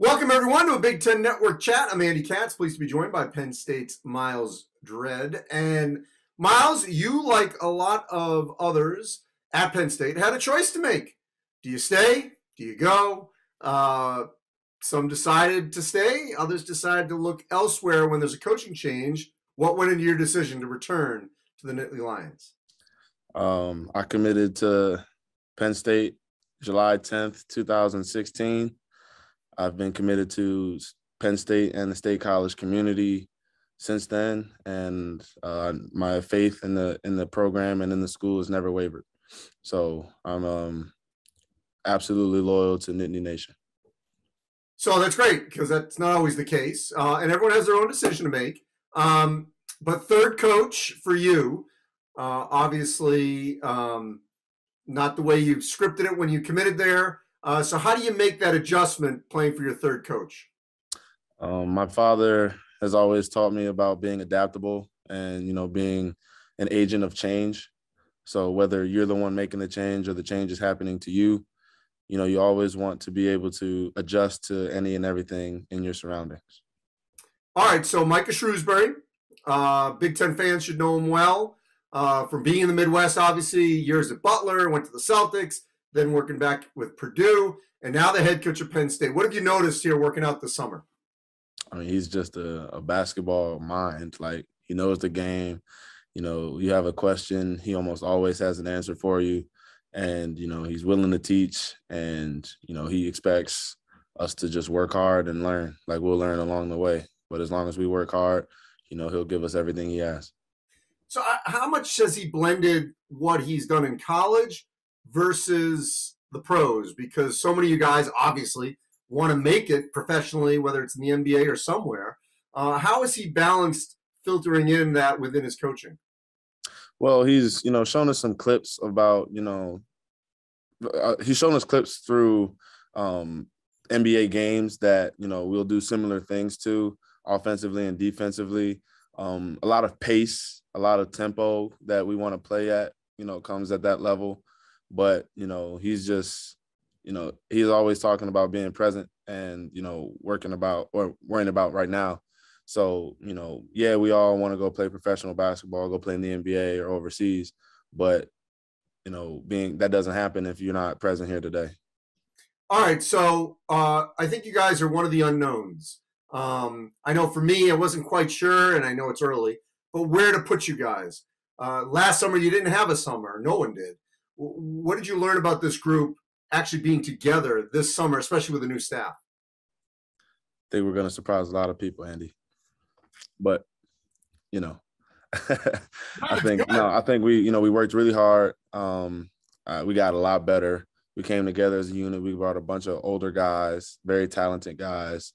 Welcome, everyone, to a Big Ten Network chat. I'm Andy Katz, pleased to be joined by Penn State's Myles Dread. And Myles, you, like a lot of others at Penn State, had a choice to make. Do you stay? Do you go? Uh, some decided to stay, others decided to look elsewhere when there's a coaching change. What went into your decision to return to the Nittany Lions? Um, I committed to Penn State July 10th, 2016. I've been committed to Penn State and the State College community since then, and uh, my faith in the in the program and in the school has never wavered. So I'm um, absolutely loyal to Nittany Nation. So that's great because that's not always the case, uh, and everyone has their own decision to make. Um, but third coach for you, uh, obviously, um, not the way you scripted it when you committed there. Uh, so how do you make that adjustment playing for your third coach? Um, my father has always taught me about being adaptable and you know being an agent of change. So whether you're the one making the change or the change is happening to you, you know you always want to be able to adjust to any and everything in your surroundings. All right, so Micah Shrewsberry, uh, Big Ten fans should know him well uh, from being in the Midwest. Obviously, years at Butler, went to the Celtics then working back with Purdue, and now the head coach of Penn State. What have you noticed here working out this summer? I mean, he's just a, a basketball mind. Like he knows the game. You know, you have a question, he almost always has an answer for you. And, you know, he's willing to teach and, you know, he expects us to just work hard and learn. Like we'll learn along the way. But as long as we work hard, you know, he'll give us everything he has. So, how much has he blended what he's done in college versus the pros because so many of you guys obviously want to make it professionally, whether it's in the NBA or somewhere. Uh, how is he balanced filtering in that within his coaching? Well, he's you know shown us some clips about you know uh, he's shown us clips through um, NBA games that you know we'll do similar things to offensively and defensively. Um, a lot of pace, a lot of tempo that we want to play at, you know, comes at that level but you know he's just you know he's always talking about being present and you know working about or worrying about right now. So you know yeah we all want to go play professional basketball go play in the nba or overseas but you know being that doesn't happen if you're not present here today. All right so uh, i think you guys are one of the unknowns. Um, i know for me i wasn't quite sure and i know it's early but where to put you guys? Uh, last summer you didn't have a summer. No one did what did you learn about this group actually being together this summer, especially with the new staff? I think we're going to surprise a lot of people, Andy. But you know, I think no, I think we you know we worked really hard. Um, uh, we got a lot better. We came together as a unit. We brought a bunch of older guys, very talented guys,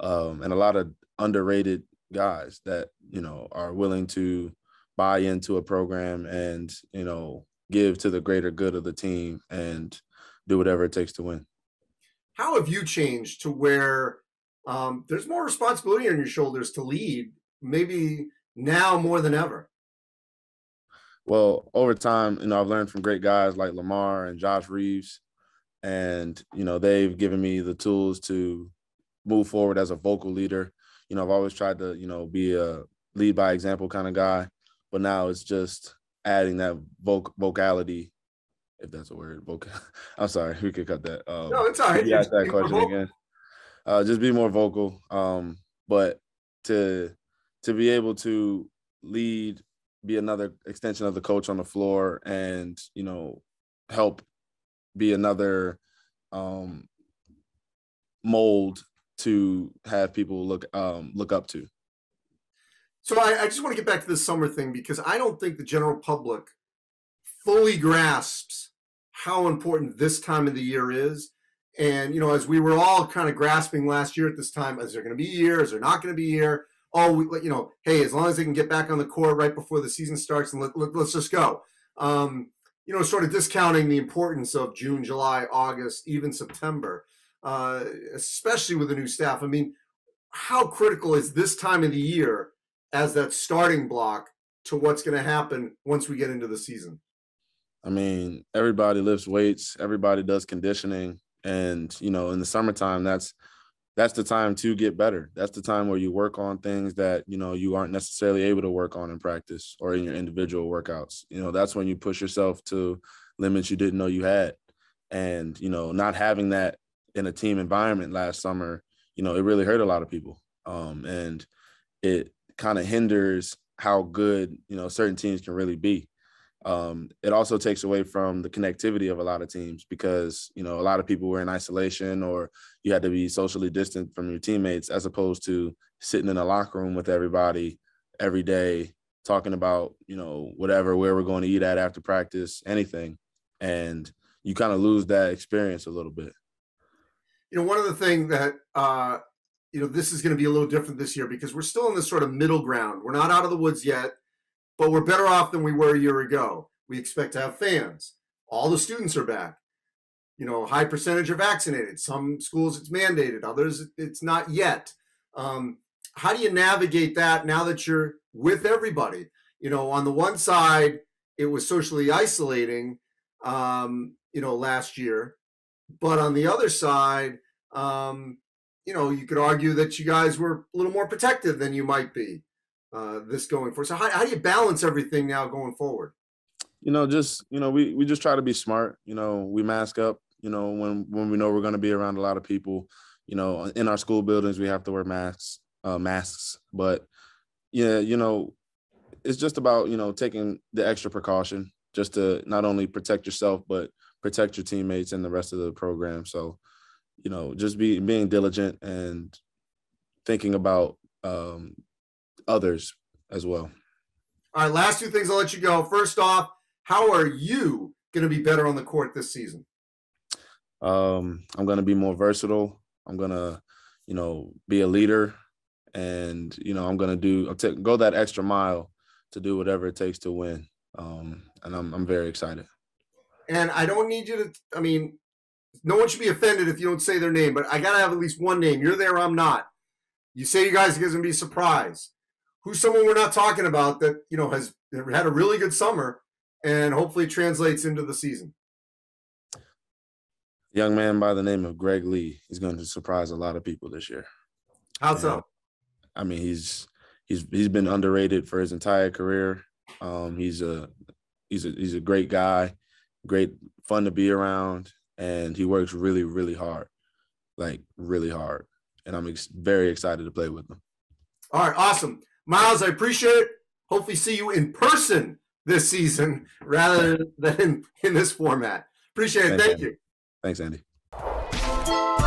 um, and a lot of underrated guys that you know are willing to buy into a program and you know give to the greater good of the team and do whatever it takes to win. How have you changed to where um, there's more responsibility on your shoulders to lead, maybe now more than ever? Well, over time, you know, I've learned from great guys like Lamar and Josh Reaves, and you know, they've given me the tools to move forward as a vocal leader. You know, I've always tried to, you know, be a lead by example kind of guy, but now it's just adding that voc- vocality, if that's a word. Vocal. I'm sorry, we could cut that. Um, no, it's all right. Yeah, that question again. Uh, just be more vocal. Um, but to to be able to lead, be another extension of the coach on the floor, and you know, help be another um, mold to have people look um, look up to. So I, I just want to get back to this summer thing because I don't think the general public fully grasps how important this time of the year is. And you know, as we were all kind of grasping last year at this time, is there going to be a year? Is there not going to be a year? Oh, we, you know, hey, as long as they can get back on the court right before the season starts, and let, let, us just go. Um, you know, sort of discounting the importance of June, July, August, even September, uh, especially with the new staff. I mean, how critical is this time of the year as that starting block to what's going to happen once we get into the season? I mean, everybody lifts weights, everybody does conditioning. And, you know, in the summertime, that's that's the time to get better. That's the time where you work on things that you know you aren't necessarily able to work on in practice or in your individual workouts. You know, that's when you push yourself to limits you didn't know you had. And, you know, not having that in a team environment last summer, you know, it really hurt a lot of people. Um, and it kind of hinders how good, you know, certain teams can really be. Um, it also takes away from the connectivity of a lot of teams because you know a lot of people were in isolation or you had to be socially distant from your teammates as opposed to sitting in a locker room with everybody every day talking about you know whatever where we're going to eat at after practice anything. And you kind of lose that experience a little bit. You know one of the things that uh you know this is going to be a little different this year because we're still in this sort of middle ground we're not out of the woods yet but we're better off than we were a year ago. We expect to have fans. All the students are back. You know, high percentage are vaccinated. Some schools it's mandated, others it's not yet. Um, how do you navigate that now that you're with everybody? You know, on the one side, it was socially isolating, um, you know, last year. But on the other side, um, you know, you could argue that you guys were a little more protective than you might be uh, this going forward. So how, how do you balance everything now going forward? You know, just you know, we we just try to be smart. You know, we mask up. You know, when when we know we're going to be around a lot of people. You know, in our school buildings, we have to wear masks. Uh, masks, but yeah, you know, it's just about you know taking the extra precaution just to not only protect yourself but protect your teammates and the rest of the program. So, you know, just be being diligent and thinking about um, others as well. All right, last two things I'll let you go. First off, how are you going to be better on the court this season? Um, I'm going to be more versatile. I'm going to, you know, be a leader, and you know, I'm going to do I'll take, go that extra mile to do whatever it takes to win. Um, and I'm I'm very excited. And I don't need you to. I mean, no one should be offended if you don't say their name, but I got to have at least one name. You're there, I'm not. You say you guys going to be surprised who's someone we're not talking about that you know has had a really good summer and hopefully translates into the season. Young man by the name of Greg Lee. He's going to surprise a lot of people this year. How so? I mean, he's he's he's been underrated for his entire career. Um, he's a he's a he's a great guy, great fun to be around, and he works really really hard, like really hard. And I'm ex- very excited to play with him. All right, awesome. Myles, I appreciate it. Hopefully, see you in person this season rather than in this format. Appreciate it. Thanks, Thank Andy. you. Thanks, Andy.